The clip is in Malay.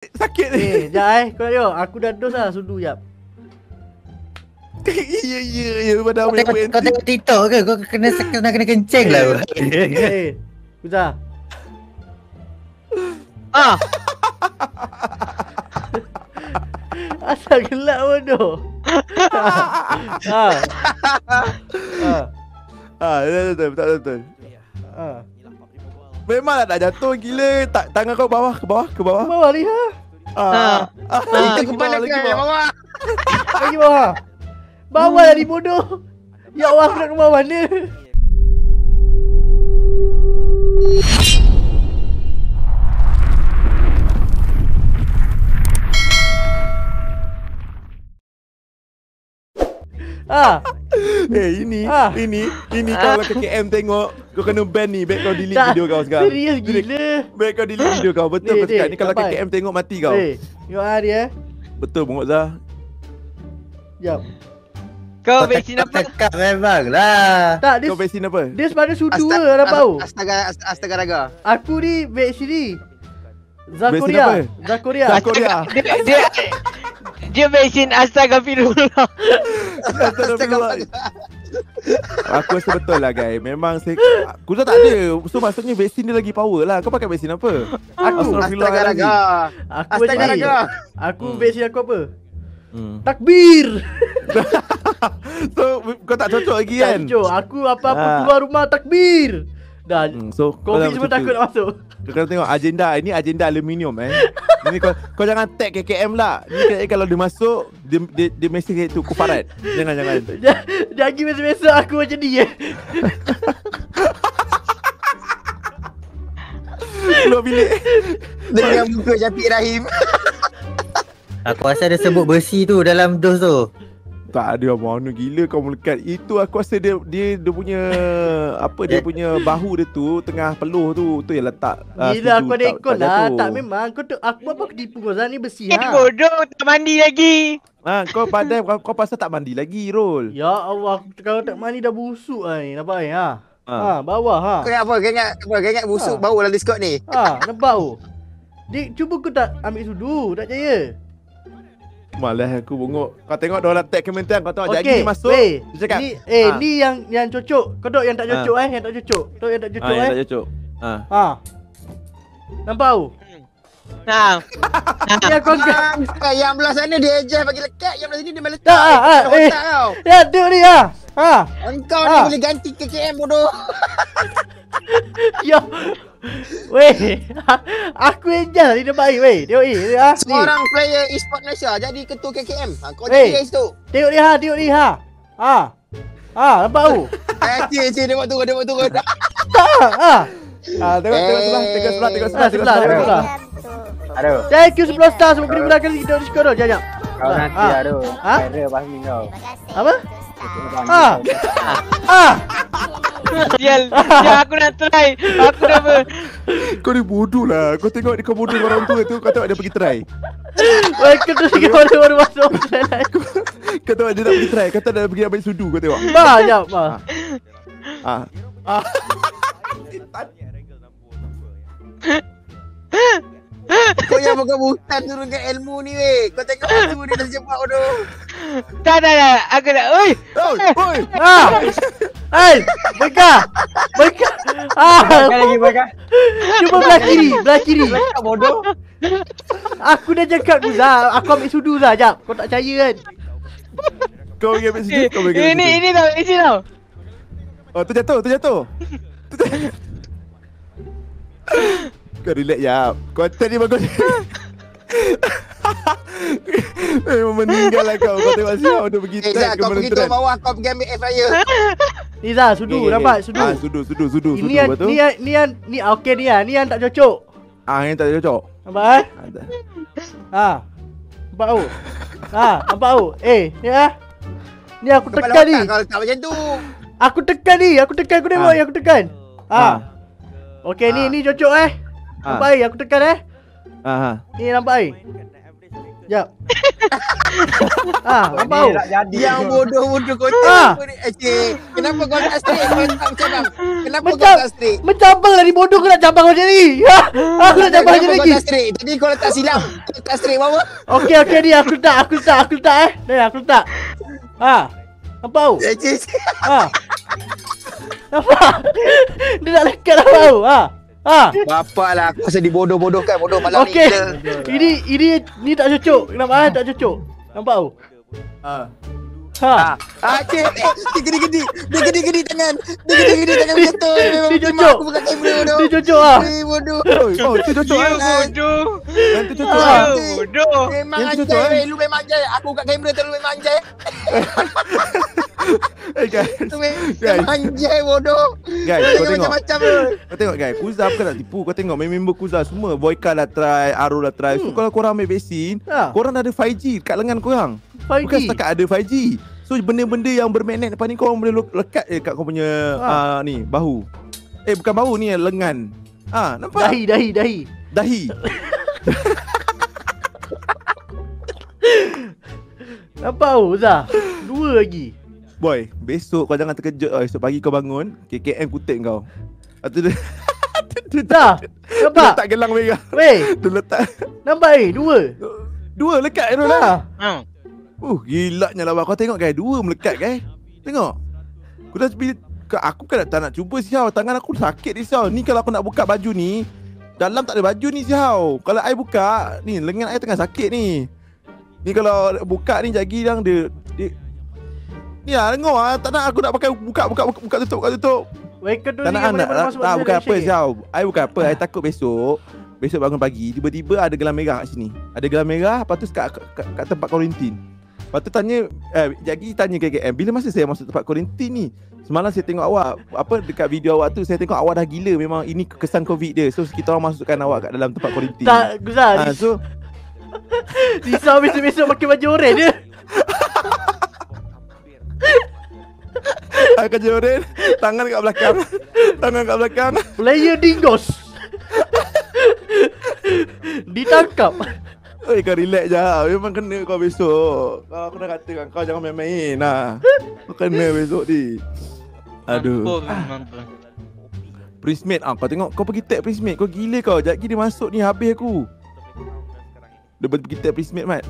Sakit ni. Eh, jap eh. Kau nak tengok. Aku dah dos lah sudu jap. Ya ya ya pada Kau tengok, kau tengok TikTok ke? Kau kena kena kena kencing lah. Eh, Kuza. Ah, Asal gelap bodoh. ha. Ha. Ah, betul betul betul betul. Ha. Memang tak jatuh gila. Tak tangan kau bawah ke bawah ke bawah. Bawah ni ha. Ah. ah. lagi kepala bawah, ke lagi bawah. bawah. Lagi bawah. Bawah ni bodoh. Ya Allah aku nak bawah mana? Ah, Eh ini Ah. ini ini kalau KKM tengok kau kena ban ni baik kau delete tak. video kau sekarang. Serius gila. Baik kau delete video kau betul Ni, kau cakap ni, ni kalau sampai. KKM tengok mati kau. Eh, tengok ah dia. Betul Bung Zah. Jap. Kau vaksin apa? Cakap memang lah. Tak, dia Kau vaksin apa? dia sebenarnya sudu lah dah bau. Astaga, astaga, astaga raga. Aku ni vaksin ni. Zakoria. Zakoria. Korea. Dia dia dia vaksin astagfirullah. Astagfirullah. Aku rasa betul lah guys Memang saya Aku tak ada So maksudnya vaksin dia lagi power lah Kau pakai vaksin apa? Aku Astagfirullah Astaga raga. aku raga. Aku Hmm. vaksin aku apa? hmm. Takbir. So kau tak cocok lagi Tak kan? cucuk. Aku apa-apa Ah. keluar rumah takbir. Dah. hmm, So kau Covid semua takut tu. nak masuk. Kau kena tengok agenda Ini agenda aluminium eh Ini kau, kau jangan tag KKM lah Ni KKM kalau dia masuk Dia, dia, dia mesti tu Kufarat Jangan jangan Dia- Dia lagi biasa-biasa aku macam ni eh. Keluar bilik Dengan muka Syafiq Rahim. Aku rasa dia sebut besi tu dalam dos tu. Tak ada mana gila kau melekat Itu aku rasa dia Dia, dia punya Apa dia punya Bahu dia tu Tengah peluh tu Tu yang letak ah, Gila setuju, aku ada tak- ekor tak lah. jatuh. Tak memang. Kau tu, aku apa aku tipu kau ni besi Eh ha. bodoh, tak mandi lagi. ha, Kau padai kau, kau pasal tak mandi lagi Rol Ya Allah, aku kalau tak mandi dah busuk lah ni. Nampak ni ha? Ha. Ha, bawah ha. Kau ingat apa? Kau ingat apa? Kau ingat busuk Ha. bau dalam Discord ni? Ha, nampak tu. Dik, cuba kau tak ambil sudu, tak percaya. Malah aku bongok Kau tengok orang tag Kementerian Kau tengok jadi Okey, ni masuk weh. Dia cakap Ni, eh, Ha. ni yang yang cocok. Kau dok yang tak Ha. cocok eh, yang tak cocok. Dok yang tak Ah, cocok yang eh. tak cocok ha. Ha. Nampak tu? Ha. Angkat. Ah, yang belah sana dia adjust bagi lekat, yang belah sini dia meletak. Tak, ah, ah, Kau eh. otak kau. Ya, tengok ni ha. Ha. Engkau Ah. ni boleh ganti KKM bodoh. Ya. Weh, aku ni dia baik weh. Tengok ni, ni ha. Ni. Seorang player e-sport Malaysia jadi ketua KKM. Ha, kau Eh. jadi kat situ. Tengok ni ha, tengok ni ha. Ha. Ha, nampak tu? Eh, cik, cik, dia buat turun, dia buat turun. Tak, ha. Ah, tengok tengok sebelah, tengok sebelah, tengok sebelah, Ah, tengok sebelah, sebelah. tengok sebelah. Aduh, Thank you 11 star sebab kena belakang kita di Discord tu. Jap, jap. kau nanti Ah. aduh. Ha? Error pasti kau. Apa? Ha. Ha. Sial, sial aku nak try. Aku dah ber... Kau ni bodoh lah. Kau tengok dia kau bodoh orang tua tu, kau tengok dia pergi try. Weh, kena lagi orang baru masuk. Kau tengok dia nak pergi try. Kata dia pergi ambil sudu kau tengok. Ma, jap, ma. Ah. Ah. Kau yang bukan bukan turunkan ilmu ni weh. Kau tengok ilmu ni dah cepat bodoh. Tak, tak, tak. Aku nak... Oi! Oi, oi. Ha. Hai, Beka. Beka. Ah, lagi bakar. cuba belah kiri, belah kiri. Bodoh. Aku dah cakap tu Zah. Aku ambil sudu Zah. Jap. Kau tak percaya kan? Kau pergi ambil sudu, Eh, kau pergi Ini, ini tau, ini tau. Oh, tu jatuh, tu jatuh. Tu jatuh. Kau relax ya. Konten ni bagus. Memang meninggal lah kau. Kau tengok siapa dia pergi Eh, tag Zah, ke kau pergi turun trend. bawah, kau pergi ambil air fryer. Ni Zah, sudu. Okay, okay, Nampak? okay. Sudu. Ah, sudu, sudu, sudu, Ini sudu. yang, Betul? ni yang, ni yang, ni ah, okey ni ah. Ni yang tak cocok. Ah, yang tak cocok. Nampak eh? Ah, tak. Ha. Nampak tu? Ha, nampak tu? Eh, ni ah. Ni aku Kepala tekan ni. otak kau letak macam tu. Aku tekan ni. Aku tekan. Aku tengok Ah. yang aku tekan. Ha. Ah. Okey, ni Ah. ni cocok eh. Ah. Nampak eh? Aku tekan eh. Ah, ah. Ni nampak eh? Jap. Ah, apa tahu? jadi. Yang bodoh-bodoh kocak Ah. apa ni? Eh. Kenapa kau tak straight? Kau tak macam bang. Kenapa kau Macam- tak straight? Mencabang dari bodoh kau nak cabang macam ni. Ha? Aku nak cabang macam Kenapa ni kau lagi. tak straight? Tadi kau letak silang. Kau letak straight bawah. Okey okey ni aku letak, aku letak, aku letak eh. Ni aku letak. Ha. Apa tahu? Eh. Ha. Apa? Dia nak lekat apa tahu? Ha. Ha. Bapak lah aku rasa dibodoh-bodohkan bodoh malam Okey. ni. Kita. Ini ini ni tak cocok. Kenapa ah tak cocok? Nampak tahu? Ah. Ha. Ah, cik. Dia gedi-gedi. Dia gedi-gedi tangan. Dia gedi-gedi tangan macam tu. Memang Dia cocok. aku buka kamera bodoh. Dia cocok ah. Eh, bodoh. Oh, tu cocok Ya, eh. bodoh. Yang tu cocok Ah. ah. Ya, bodoh. Memang tu anjay cocok, eh? Lu memang anjay. Aku kat kamera terlalu memang anjay. Eh guys. Tu memang Guys. anjay bodoh. Guys, Kau tengok. macam-macam tu. Kau tengok guys, Kuza bukan nak tipu. Kau tengok member Kuza semua Boyka dah try, Arul dah try. So Hmm. kalau korang ambil vaksin, Ha. korang dah ada 5G kat lengan korang. Bukan 5G. setakat ada 5G. So benda-benda yang bermagnet depan ni korang boleh lekat je kat kau punya Ha. ah, ni bahu. Eh bukan bahu ni lengan. Ah, nampak? Dahi dahi dahi. Dahi. Nampak tahu Zah? Dua lagi. Boy, besok kau jangan terkejut oh, esok pagi kau bangun, KKM kutip kau. Tu dia, dia Nampak? letak gelang merah. Weh, Dia letak nampak eh? Dua. dua lekat tu lah. Ha. Uh, gilanya lah kau tengok guys, dua melekat guys. Tengok. Aku dah bila ke- aku kan tak nak cuba siau, tangan aku sakit ni siau. Ni kalau aku nak buka baju ni, dalam tak ada baju ni siau. Kalau ai buka, ni lengan ai tengah sakit ni. Ni kalau buka ni jagi yang dia, dia Ni lah tengok ah, tak nak aku nak pakai buka buka buka, buka tutup buka tutup. Kedua Tak ni nak nak, masuk tak, dalam bukan apa shake. siau. Ai bukan apa, ai takut besok Besok bangun pagi Tiba-tiba ada gelang merah kat sini Ada gelang merah Lepas tu kat, kat, kat tempat kuarantin Lepas tu tanya eh, Jagi tanya KKM Bila masa saya masuk tempat kuarantin ni Semalam saya tengok awak Apa dekat video awak tu Saya tengok awak dah gila Memang ini kesan covid dia So kita orang masukkan awak kat dalam tempat kuarantin Tak, Zah. ha, So Risau besok-besok pakai baju oren je. ah, Kerja Oren Tangan kat belakang Tangan kat belakang Player Dingos. Ditangkap. Oi kau relax je Memang kena kau besok. Kau aku dah katakan Kau jangan main-main nah. Kau kena besok ni. Aduh. Mampu. Prismate ah, Kau tengok Kau pergi tag Prismate. Kau gila kau. Sekejap lagi dia masuk ni Habis aku. Dia pergi tag Prismate Mat